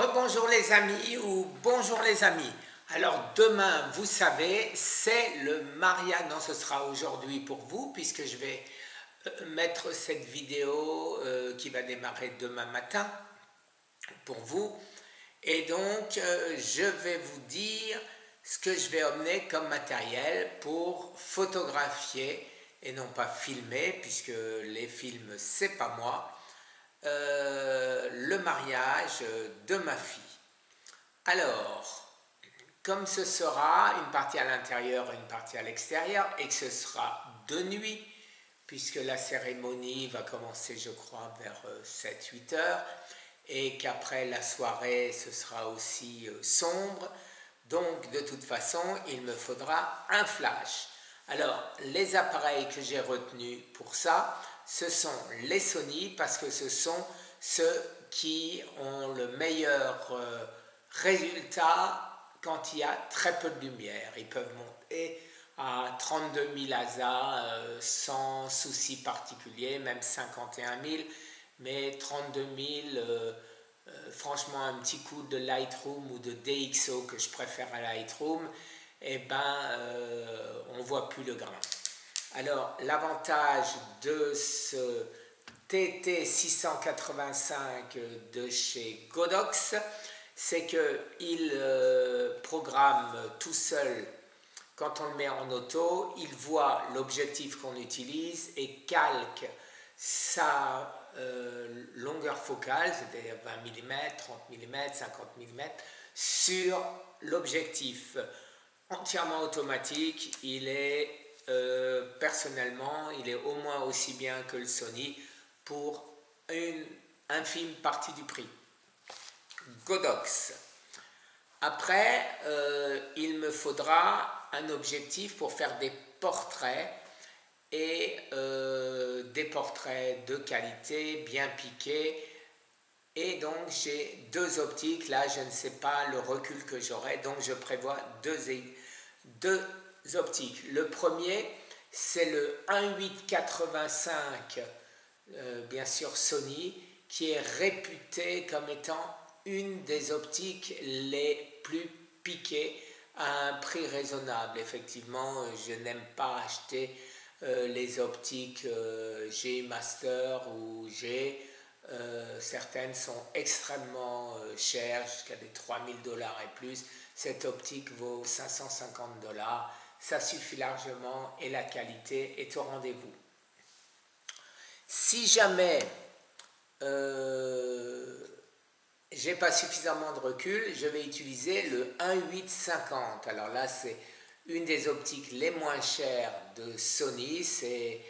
Rebonjour les amis ou bonjour les amis. Alors demain, vous savez, c'est le mariage. Non, ce sera aujourd'hui pour vous puisque je vais euh, mettre cette vidéo euh, qui va démarrer demain matin pour vous. Et donc, euh, je vais vous dire ce que je vais emmener comme matériel pour photographier et non pas filmer puisque les films c'est pas moi euh, le mariage de ma fille. Alors, comme ce sera une partie à l'intérieur et une partie à l'extérieur, et que ce sera de nuit, puisque la cérémonie va commencer, je crois, vers 7-8 euh, heures, et qu'après la soirée, ce sera aussi euh, sombre. Donc, de toute façon, il me faudra un flash. Alors, les appareils que j'ai retenus pour ça, ce sont les Sony parce que ce sont ceux qui ont le meilleur euh, résultat quand il y a très peu de lumière. Ils peuvent monter à 32 000 ASA sans souci particulier, même 51 000, mais 32 000, euh, euh, franchement, un petit coup de Lightroom ou de DxO que je préfère à Lightroom, eh ben, on voit plus le grain. Alors, l'avantage de ce TT685 de chez Godox, c'est qu'il euh, programme tout seul, quand on le met en auto, il voit l'objectif qu'on utilise et calque sa euh, longueur focale, c'est-à-dire 20 mm, 30 mm, 50 mm, sur l'objectif entièrement automatique. Il est euh, personnellement, il est au moins aussi bien que le Sony pour une infime partie du prix. Godox. Après, euh, il me faudra un objectif pour faire des portraits et euh, des portraits de qualité, bien piqués. Et donc j'ai deux optiques, là je ne sais pas le recul que j'aurai, donc je prévois deux, deux optiques. Le premier, c'est le 1.885, euh, bien sûr Sony, qui est réputé comme étant une des optiques les plus piquées à un prix raisonnable. Effectivement, je n'aime pas acheter euh, les optiques euh, G Master ou G. certaines sont extrêmement chères, jusqu'à des 3000 dollars et plus. Cette optique vaut 550 dollars ça suffit largement et la qualité est au rendez-vous. Si jamais euh, j'ai pas suffisamment de recul, je vais utiliser le 1.850. Alors là, c'est une des optiques les moins chères de Sony. C'est,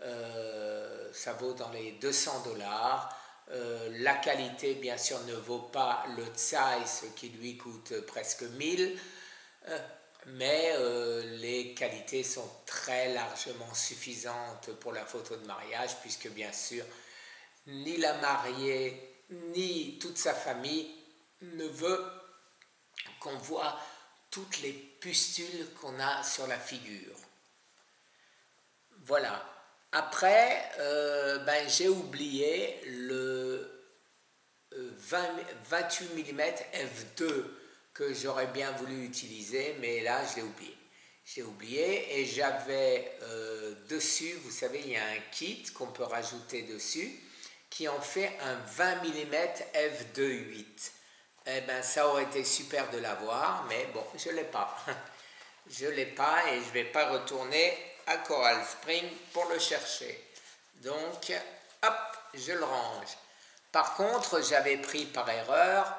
euh, ça vaut dans les 200 dollars. Euh, la qualité, bien sûr, ne vaut pas le Zeiss qui lui coûte presque 1000 mais euh, les qualités sont très largement suffisantes pour la photo de mariage, puisque bien sûr, ni la mariée, ni toute sa famille ne veut qu'on voit toutes les pustules qu'on a sur la figure. Voilà. Après, euh, ben, j'ai oublié le 28 mm f2 que j'aurais bien voulu utiliser, mais là, je l'ai oublié. J'ai oublié et j'avais euh, dessus, vous savez, il y a un kit qu'on peut rajouter dessus qui en fait un 20 mm f2.8. Eh bien, ça aurait été super de l'avoir, mais bon, je ne l'ai pas. je ne l'ai pas et je ne vais pas retourner à Coral Spring pour le chercher. Donc, hop, je le range. Par contre, j'avais pris par erreur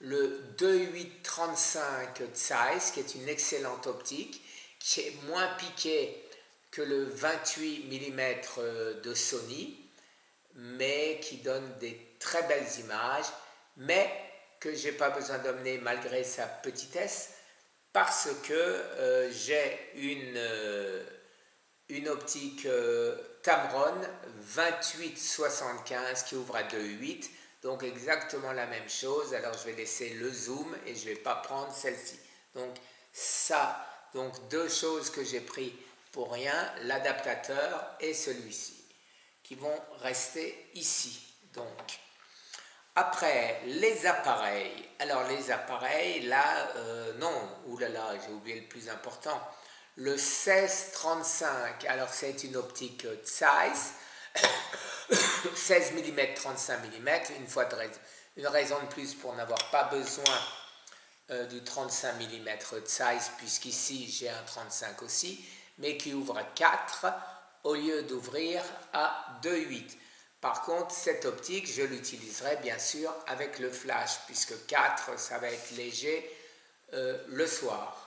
le 2835 Zeiss, qui est une excellente optique, qui est moins piqué que le 28 mm de Sony, mais qui donne des très belles images, mais que j'ai pas besoin d'emmener malgré sa petitesse, parce que euh, j'ai une, euh, une optique Tamron 2875 qui ouvre à 2.8 donc exactement la même chose. Alors je vais laisser le zoom et je ne vais pas prendre celle-ci. Donc ça, donc deux choses que j'ai pris pour rien, l'adaptateur et celui-ci, qui vont rester ici. Donc Après, les appareils. Alors les appareils, là, euh, non, oulala, j'ai oublié le plus important. Le 1635, alors c'est une optique size, 16 mm, 35 mm, une, fois de une raison de plus pour n'avoir pas besoin euh, du 35 mm de size, puisqu'ici j'ai un 35 aussi, mais qui ouvre à 4 au lieu d'ouvrir à 2,8. Par contre, cette optique, je l'utiliserai bien sûr avec le flash, puisque 4, ça va être léger euh, le soir.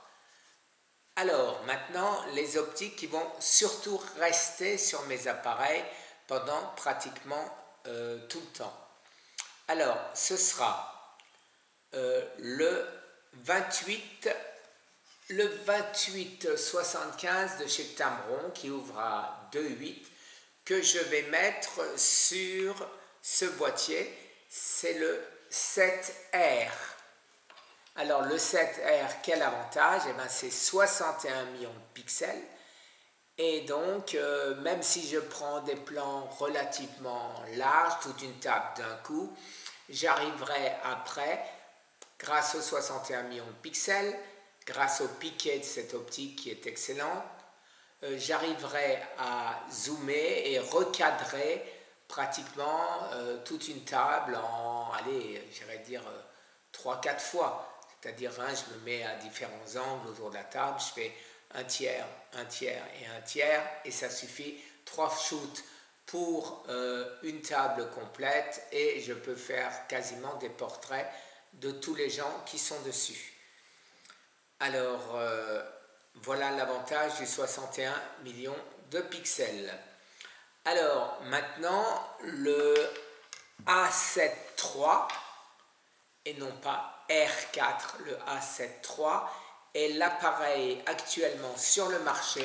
Alors, maintenant, les optiques qui vont surtout rester sur mes appareils pendant pratiquement euh, tout le temps. Alors, ce sera euh, le 28 le 2875 de chez Tamron qui ouvre à 2,8 que je vais mettre sur ce boîtier, c'est le 7R. Alors le 7R, quel avantage? Eh bien c'est 61 millions de pixels. Et donc, euh, même si je prends des plans relativement larges, toute une table d'un coup, j'arriverai après, grâce aux 61 millions de pixels, grâce au piquet de cette optique qui est excellente, euh, j'arriverai à zoomer et recadrer pratiquement euh, toute une table en, allez, j'irais dire 3-4 euh, fois. C'est-à-dire, hein, je me mets à différents angles autour de la table, je fais un tiers, un tiers et un tiers, et ça suffit. Trois shoots pour une table complète, et je peux faire quasiment des portraits de tous les gens qui sont dessus. Alors, voilà l'avantage du 61 millions de pixels. Alors maintenant le A7 III et non pas R4, le A7 III est l'appareil actuellement sur le marché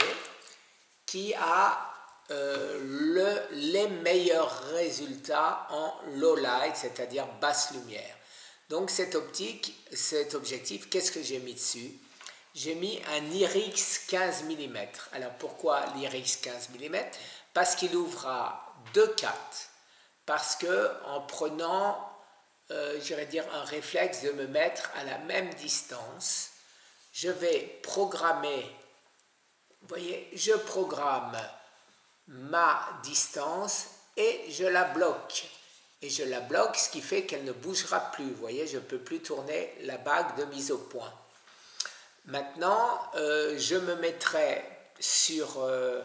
qui a euh, le, les meilleurs résultats en low light, c'est-à-dire basse lumière. Donc cette optique, cet objectif, qu'est-ce que j'ai mis dessus? J'ai mis un IRIX 15 mm. Alors pourquoi l'IRIX 15 mm Parce qu'il ouvre à 2,4. Parce que en prenant, euh, dire, un réflexe de me mettre à la même distance, je vais programmer, vous voyez, je programme ma distance et je la bloque. Et je la bloque, ce qui fait qu'elle ne bougera plus. Vous voyez, je ne peux plus tourner la bague de mise au point. Maintenant, euh, je me mettrai sur euh,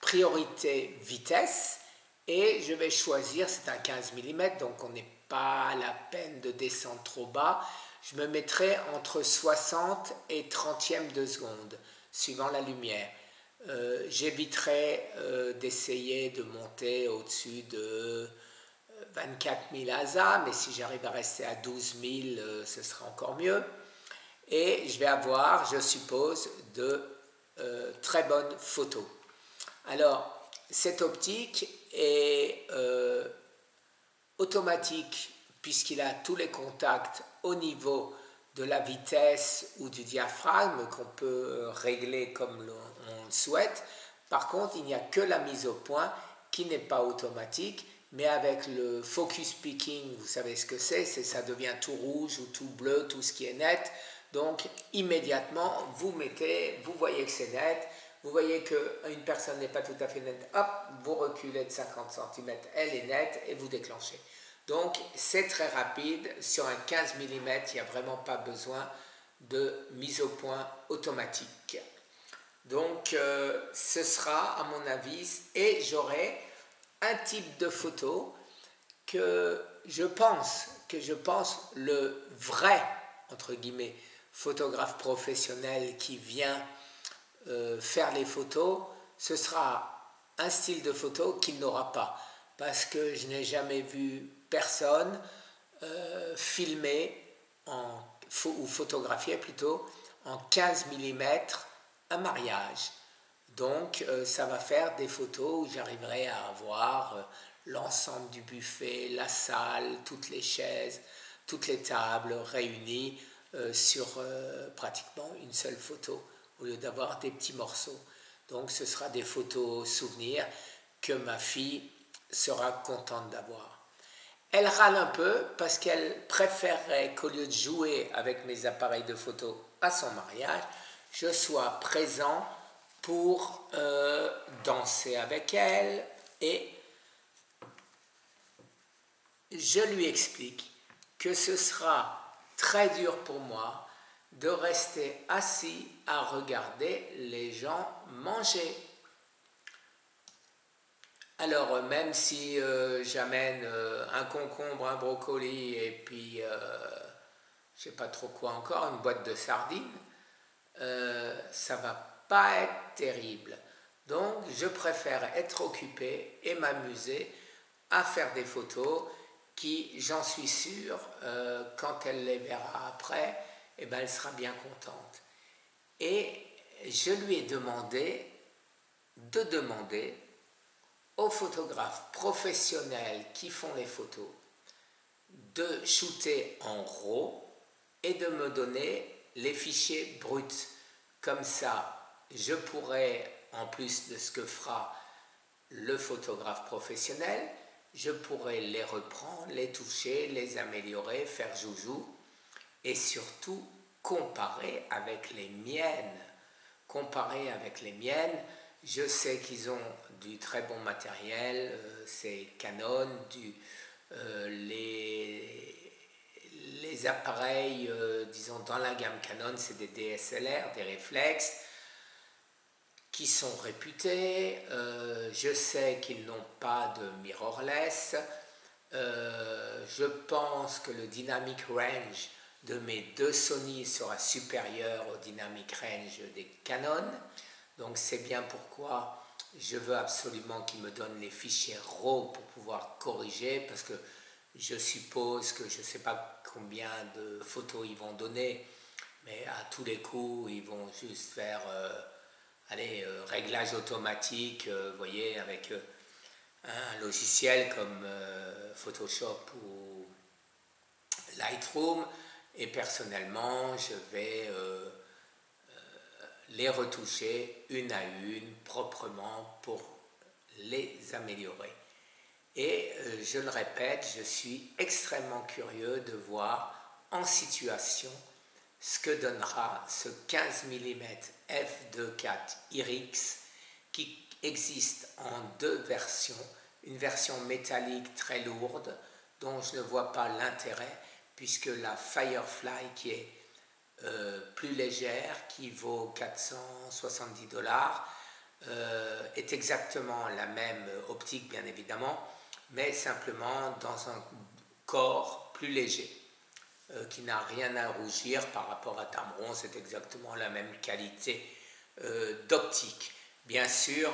priorité vitesse et je vais choisir, c'est un 15 mm, donc on n'est pas la peine de descendre trop bas. Je me mettrai entre 60 et 30e de seconde, suivant la lumière. Euh, j'éviterai d'essayer de monter au-dessus de 24 000 ASA, mais si j'arrive à rester à 12 000, ce sera encore mieux et je vais avoir, je suppose, de euh, très bonnes photos. Alors, cette optique est euh, automatique puisqu'il a tous les contacts au niveau de la vitesse ou du diaphragme qu'on peut régler comme on le souhaite. Par contre, il n'y a que la mise au point qui n'est pas automatique, mais avec le focus picking, vous savez ce que c'est, c'est ça devient tout rouge ou tout bleu, tout ce qui est net. Donc immédiatement, vous mettez, vous voyez que c'est net, vous voyez qu'une personne n'est pas tout à fait nette, hop, vous reculez de 50 cm, elle est nette et vous déclenchez. Donc c'est très rapide, sur un 15 mm, il n'y a vraiment pas besoin de mise au point automatique. Donc euh, ce sera à mon avis, et j'aurai un type de photo que je pense, que je pense le vrai, entre guillemets, photographe professionnel qui vient euh, faire les photos, ce sera un style de photo qu'il n'aura pas. Parce que je n'ai jamais vu personne euh, filmer ou photographier plutôt en 15 mm un mariage. Donc euh, ça va faire des photos où j'arriverai à avoir l'ensemble du buffet, la salle, toutes les chaises, toutes les tables réunies sur pratiquement une seule photo au lieu d'avoir des petits morceaux. Donc ce sera des photos souvenirs que ma fille sera contente d'avoir. Elle râle un peu parce qu'elle préférerait qu'au lieu de jouer avec mes appareils de photo à son mariage, je sois présent pour euh, danser avec elle et je lui explique que ce sera très dur pour moi de rester assis à regarder les gens manger. Alors euh, même si euh, j'amène euh, un concombre, un brocoli et puis je sais pas trop quoi encore, une boîte de sardines, ça va pas être terrible. Donc je préfère être occupé et m'amuser à faire des photos qui, j'en suis sûr, quand elle les verra après, eh ben, elle sera bien contente. Et je lui ai demandé de demander aux photographes professionnels qui font les photos de shooter en RAW et de me donner les fichiers bruts. Comme ça, je pourrais, en plus de ce que fera le photographe professionnel, je pourrais les reprendre, les toucher, les améliorer, faire joujou et surtout comparer avec les miennes. Comparer avec les miennes, je sais qu'ils ont du très bon matériel, euh, c'est Canon, du, euh, les, les, appareils, euh, disons dans la gamme Canon, c'est des DSLR, des réflexes, qui sont réputés. je sais qu'ils n'ont pas de mirrorless. je pense que le Dynamic Range de mes deux Sony sera supérieur au dynamic range des Canon. Donc c'est bien pourquoi je veux absolument qu'ils me donnent les fichiers RAW pour pouvoir corriger parce que je suppose que je ne sais pas combien de photos ils vont donner, mais à tous les coups, ils vont juste faire euh, allez, euh, réglage automatique, euh, voyez, avec un logiciel comme Photoshop ou Lightroom et personnellement, je vais euh, euh, les retoucher une à une proprement pour les améliorer. Et euh, je le répète, je suis extrêmement curieux de voir en situation ce que donnera ce 15 mm f2.4 IRIX qui existe en deux versions, une version métallique très lourde dont je ne vois pas l'intérêt puisque la Firefly qui est euh, plus légère, qui vaut 470 dollars, euh, est exactement la même optique bien évidemment, mais simplement dans un corps plus léger, euh, qui n'a rien à rougir par rapport à Tamron, c'est exactement la même qualité d'optique. Bien sûr,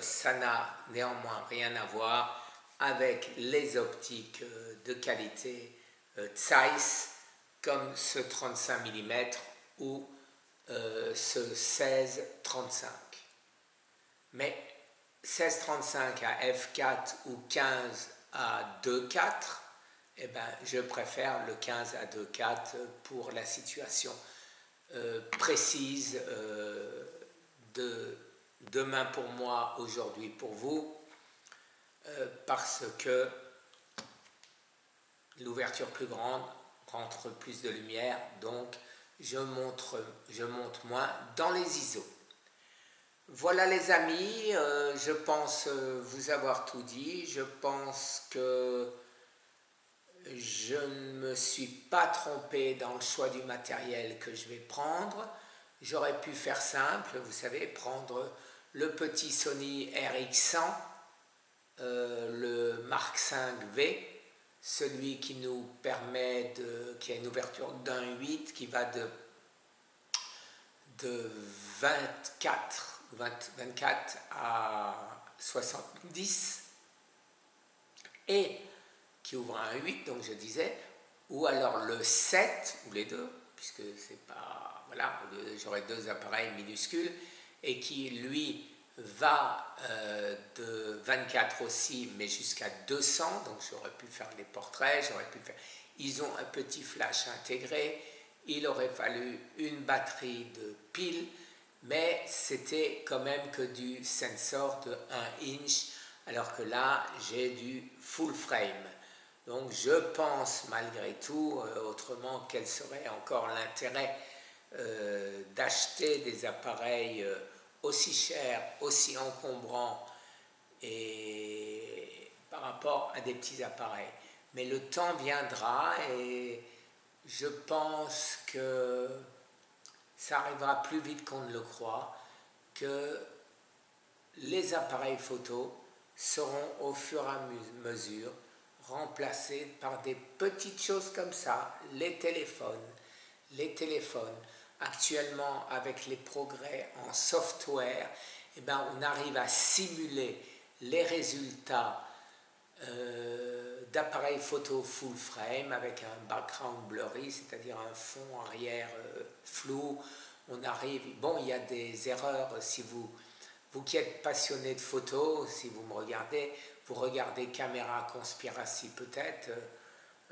ça n'a néanmoins rien à voir avec les optiques de qualité Zeiss comme ce 35 mm ou euh, ce 16-35. Mais 16-35 à f4 ou 15 à 2.4, eh ben, je préfère le 15 à 2.4 pour la situation euh, précise de demain pour moi, aujourd'hui pour vous, parce que l'ouverture plus grande rentre plus de lumière, donc je montre, je monte moins dans les ISO. Voilà les amis, euh, je pense euh, vous avoir tout dit, je pense que je ne me suis pas trompé dans le choix du matériel que je vais prendre. J'aurais pu faire simple, vous savez, prendre le petit Sony RX100, euh, le Mark 5V, celui qui nous permet de, qui a une ouverture d'un 8 qui va de, de 24, 24 à 70 et qui ouvre un 8, donc je disais, ou alors le 7, ou les deux, puisque c'est pas, voilà, j'aurai deux appareils minuscules, et qui lui va euh, de 24 aussi, mais jusqu'à 200, donc j'aurais pu faire les portraits, j'aurais pu faire... Ils ont un petit flash intégré, il aurait fallu une batterie de pile, mais c'était quand même que du sensor de 1 inch, alors que là, j'ai du full frame. Donc je pense malgré tout, euh, autrement, quel serait encore l'intérêt euh, d'acheter des appareils aussi chers, aussi encombrants et par rapport à des petits appareils. Mais le temps viendra et je pense que ça arrivera plus vite qu'on ne le croit, que les appareils photo seront au fur et à mesure remplacés par des petites choses comme ça, les téléphones. Les téléphones, actuellement avec les progrès en software, eh ben, on arrive à simuler les résultats euh, d'appareils photo full frame avec un background blurry, c'est-à-dire un fond arrière euh, flou. On arrive, bon, il y a des erreurs si vous vous qui êtes passionné de photos, si vous me regardez, vous regardez Caméra Conspiracy peut-être,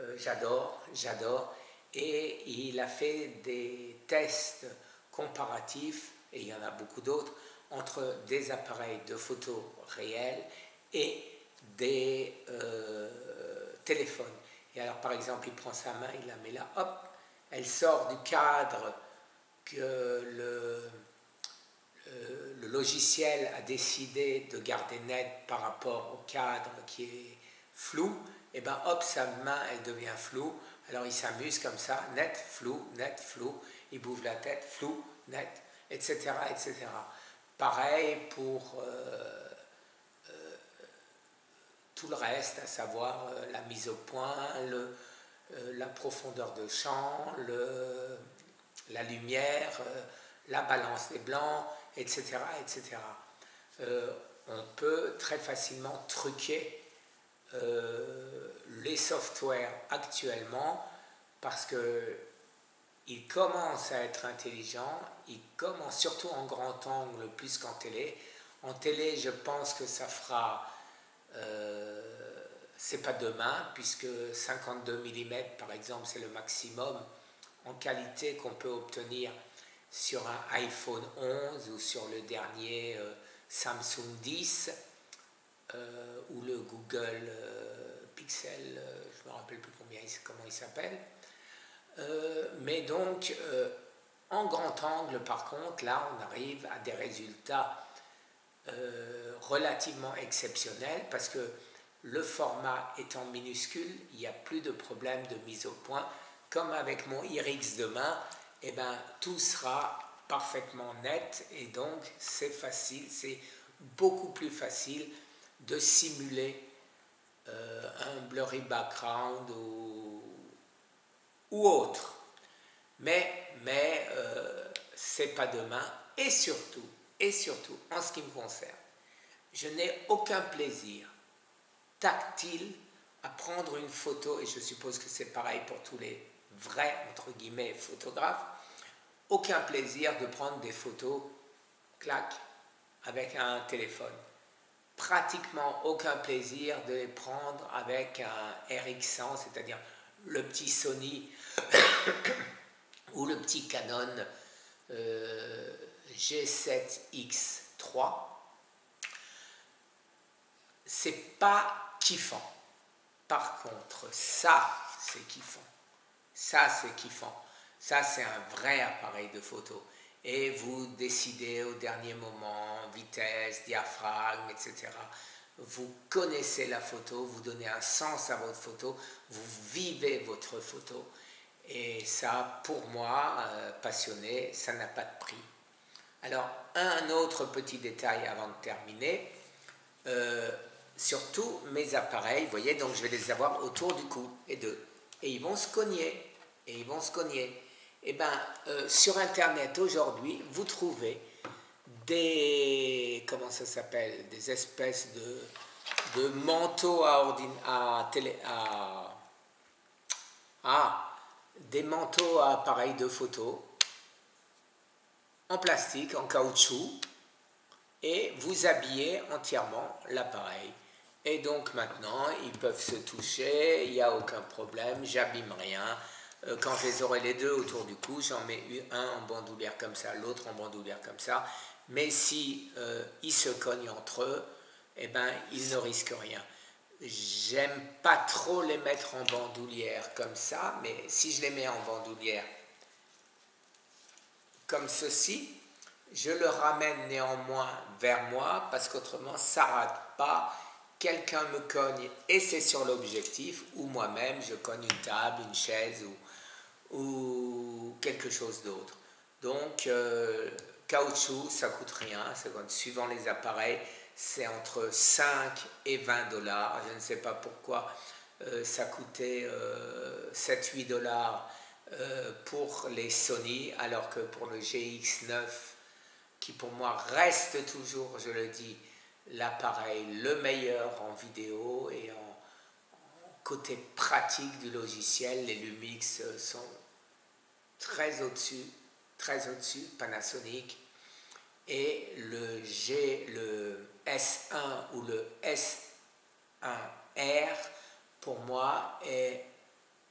euh, j'adore, j'adore. Et il a fait des tests comparatifs, et il y en a beaucoup d'autres, entre des appareils de photos réels et des euh, téléphones. Et alors par exemple, il prend sa main, il la met là, hop, elle sort du cadre que le le logiciel a décidé de garder net par rapport au cadre qui est flou, et ben hop, sa main, elle devient floue. Alors il s'amuse comme ça, net, flou, net, flou. Il bouge la tête, flou, net, etc. etc. Pareil pour euh, euh, tout le reste, à savoir la mise au point, la profondeur de champ, la lumière, la balance des blancs, etc. etc. Euh, on peut très facilement truquer euh, les softwares actuellement parce que ils commencent à être intelligents, ils commencent surtout en grand angle plus qu'en télé. En télé, je pense que ça fera, euh, c'est pas demain, puisque 52 mm par exemple, c'est le maximum en qualité qu'on peut obtenir sur un iPhone 11 ou sur le dernier euh, Samsung 10 euh, ou le Google euh, Pixel, je ne me rappelle plus combien, comment il s'appelle. mais donc, en grand angle, par contre, là, on arrive à des résultats relativement exceptionnels parce que le format étant minuscule, il n'y a plus de problème de mise au point. Comme avec mon IRIX demain, eh ben, tout sera parfaitement net et donc c'est facile, c'est beaucoup plus facile de simuler euh, un blurry background ou, ou autre. Mais, mais euh, c'est pas demain et surtout, et surtout en ce qui me concerne, je n'ai aucun plaisir tactile à prendre une photo et je suppose que c'est pareil pour tous les vrais entre guillemets photographes aucun plaisir de prendre des photos, clac, avec un téléphone. Pratiquement aucun plaisir de les prendre avec un RX100, c'est-à-dire le petit Sony ou le petit Canon euh, G7X3. C'est pas kiffant. Par contre, ça, c'est kiffant. Ça, c'est kiffant. Ça, c'est un vrai appareil de photo. Et vous décidez au dernier moment, vitesse, diaphragme, etc. Vous connaissez la photo, vous donnez un sens à votre photo, vous vivez votre photo. Et ça, pour moi, euh, passionné, ça n'a pas de prix. Alors, un autre petit détail avant de terminer. Euh, surtout mes appareils, vous voyez, donc je vais les avoir autour du cou, et deux. Et ils vont se cogner, et ils vont se cogner eh ben, euh, sur Internet aujourd'hui, vous trouvez des, comment ça s'appelle, des espèces de, de manteaux à, à, télé, à, des manteaux à appareil de photo en plastique, en caoutchouc, et vous habillez entièrement l'appareil. Et donc maintenant, ils peuvent se toucher, il n'y a aucun problème, j'abîme rien, quand je les aurai les deux autour du cou, j'en mets un en bandoulière comme ça, l'autre en bandoulière comme ça. Mais si euh, ils se cognent entre eux, eh ben, ils ne risquent rien. j'aime pas trop les mettre en bandoulière comme ça, mais si je les mets en bandoulière comme ceci, je le ramène néanmoins vers moi parce qu'autrement ça rate pas. Quelqu'un me cogne et c'est sur l'objectif ou moi-même je cogne une table, une chaise ou, ou quelque chose d'autre. Donc euh, caoutchouc ça coûte rien, suivant les appareils c'est entre 5 et 20 dollars. Je ne sais pas pourquoi euh, ça coûtait 7-8 euh, dollars pour les Sony, alors que pour le GX9, qui pour moi reste toujours, je le dis, l'appareil le meilleur en vidéo et en, côté pratique du logiciel, les Lumix sont très au-dessus, très au-dessus, Panasonic. Et le G, le S1 ou le S1R, pour moi,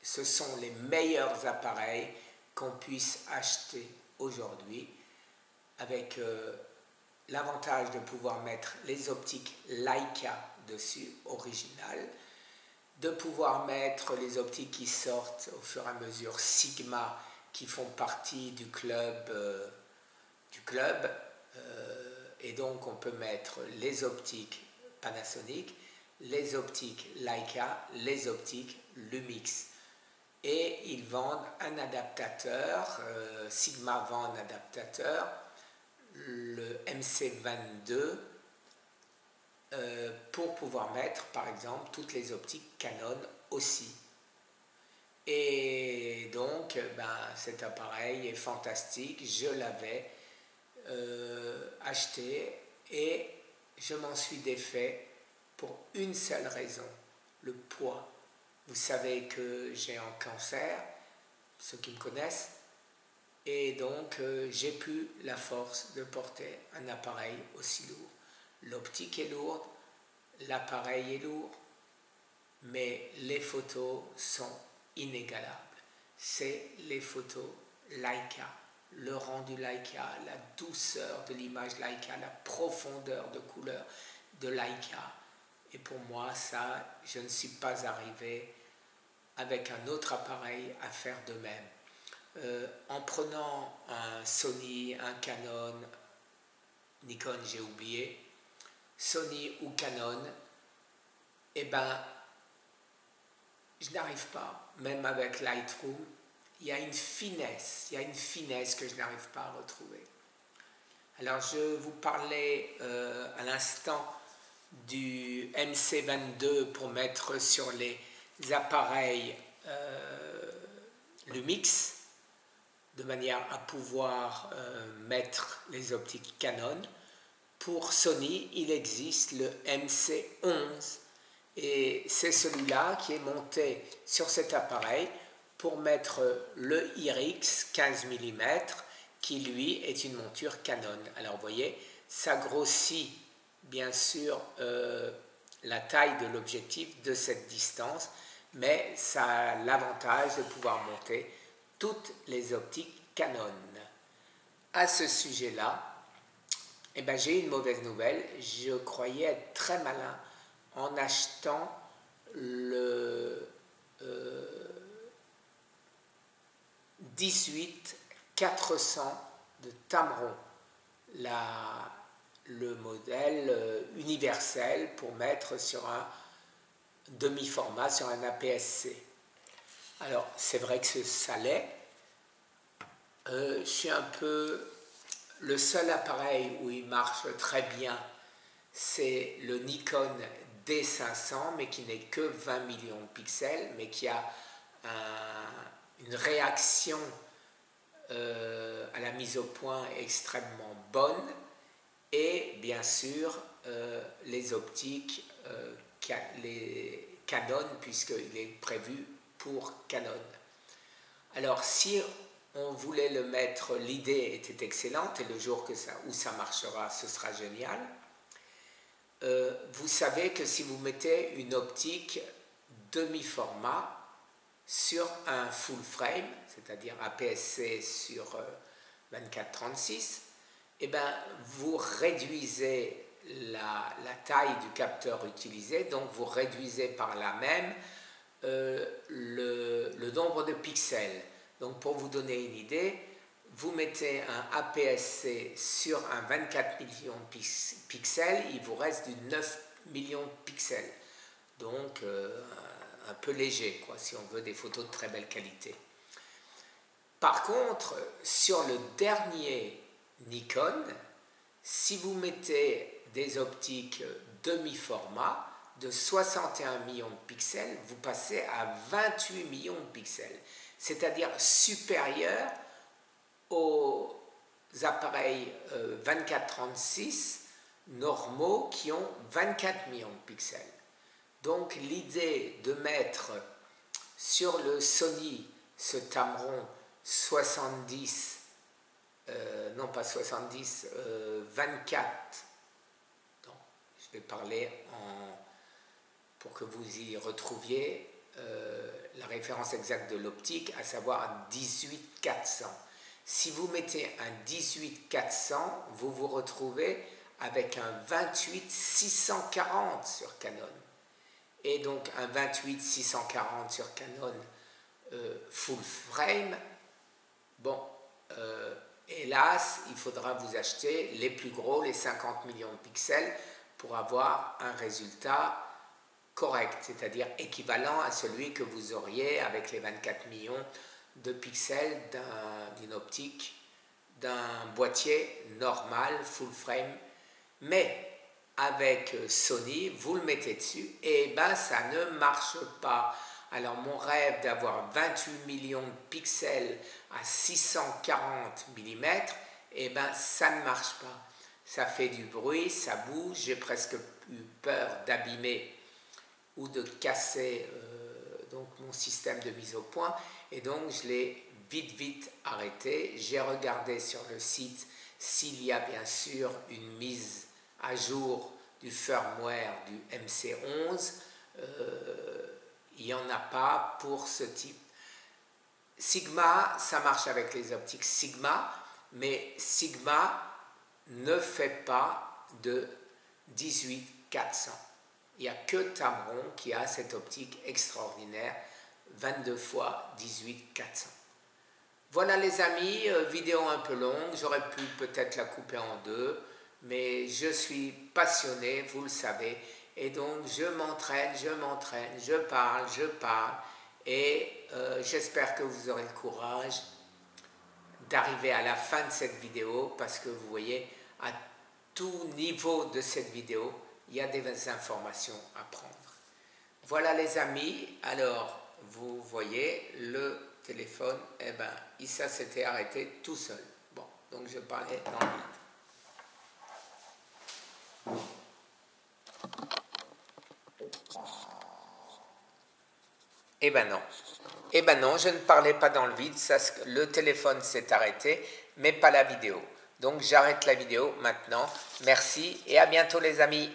ce sont les meilleurs appareils qu'on puisse acheter aujourd'hui avec euh, l'avantage de pouvoir mettre les optiques Leica dessus, originales, de pouvoir mettre les optiques qui sortent au fur et à mesure Sigma qui font partie du club, euh, du club euh, et donc on peut mettre les optiques Panasonic, les optiques Leica, les optiques Lumix et ils vendent un adaptateur, euh, Sigma vend un adaptateur, le MC22, euh, pour pouvoir mettre par exemple toutes les optiques Canon aussi. Et donc ben, cet appareil est fantastique, je l'avais euh, acheté et je m'en suis défait pour une seule raison, le poids. Vous savez que j'ai un cancer, ceux qui me connaissent, et donc euh, j'ai plus la force de porter un appareil aussi lourd. L'optique est lourde, l'appareil est lourd, mais les photos sont inégalables. C'est les photos Leica, le rendu Leica, la douceur de l'image Leica, la profondeur de couleur de Leica et pour moi, ça, je ne suis pas arrivé avec un autre appareil à faire de même. Euh, en prenant un Sony, un Canon, Nikon j'ai oublié, Sony ou Canon, eh ben, je n'arrive pas, même avec Lightroom, il y a une finesse, il y a une finesse que je n'arrive pas à retrouver. Alors je vous parlais euh, à l'instant du MC22 pour mettre sur les appareils euh, Lumix de manière à pouvoir euh, mettre les optiques Canon. Pour Sony, il existe le MC11 et c'est celui-là qui est monté sur cet appareil pour mettre le IRIX 15 mm qui lui est une monture Canon. Alors vous voyez, ça grossit bien sûr euh, la taille de l'objectif de cette distance, mais ça a l'avantage de pouvoir monter toutes les optiques Canon. À ce sujet-là, eh ben, j'ai une mauvaise nouvelle. Je croyais être très malin en achetant le 18 400 de Tamron, la le modèle euh, universel pour mettre sur un demi-format, sur un APS-C. Alors, c'est vrai que ça l'est. Euh, je suis un peu... Le seul appareil où il marche très bien, c'est le Nikon D500, mais qui n'est que 20 millions de pixels, mais qui a une réaction euh, à la mise au point extrêmement bonne et bien sûr euh, les optiques euh, les Canon puisqu'il est prévu pour Canon. Alors si on voulait le mettre, l'idée était excellente et le jour où ça marchera, ce sera génial. Euh, vous savez que si vous mettez une optique demi-format sur un full frame, c'est-à-dire APS-C sur 24-36, eh ben, vous réduisez la, taille du capteur utilisé, donc vous réduisez par la même euh, le, nombre de pixels. Donc pour vous donner une idée, vous mettez un APS-C sur un 24 millions de pixels, il vous reste du 9 millions de pixels. Donc euh, un peu léger, quoi, si on veut des photos de très belle qualité. Par contre, sur le dernier Nikon, si vous mettez des optiques demi-format de 61 millions de pixels, vous passez à 28 millions de pixels, c'est-à-dire supérieur aux appareils 24-36 euh, normaux qui ont 24 millions de pixels. Donc l'idée de mettre sur le Sony ce Tamron 70 euh, non pas 70, 24. Euh, je vais parler en, pour que vous y retrouviez la référence exacte de l'optique, à savoir 18400. Si vous mettez un 18400, vous vous retrouvez avec un 28640 sur Canon. Et donc un 28640 sur Canon full frame, bon, Hélas, il faudra vous acheter les plus gros, les 50 millions de pixels, pour avoir un résultat correct, c'est-à-dire équivalent à celui que vous auriez avec les 24 millions de pixels d'une optique, d'un boîtier normal, full frame. Mais avec Sony, vous le mettez dessus et ben ça ne marche pas. Alors mon rêve d'avoir 28 millions de pixels à 640 mm, eh ben ça ne marche pas. Ça fait du bruit, ça bouge, j'ai presque eu peur d'abîmer ou de casser euh, donc mon système de mise au point et donc je l'ai vite vite arrêté. J'ai regardé sur le site s'il y a bien sûr une mise à jour du firmware du MC11. Euh, il n'y en a pas pour ce type. Sigma, ça marche avec les optiques Sigma, mais Sigma ne fait pas de 18-400. Il n'y a que Tamron qui a cette optique extraordinaire, 22 fois 18-400. Voilà les amis, euh, vidéo un peu longue, j'aurais pu peut-être la couper en deux, mais je suis passionné, vous le savez, et donc, je m'entraîne, je m'entraîne, je parle, je parle. Et euh, j'espère que vous aurez le courage d'arriver à la fin de cette vidéo parce que vous voyez, à tout niveau de cette vidéo, il y a des informations à prendre. Voilà les amis, alors vous voyez le téléphone, eh ben, ça s'était arrêté tout seul. Bon, donc je parlais dans le vide. Eh ben non. Eh ben non, je ne parlais pas dans le vide, ça, le téléphone s'est arrêté, mais pas la vidéo. Donc j'arrête la vidéo maintenant. Merci et à bientôt les amis.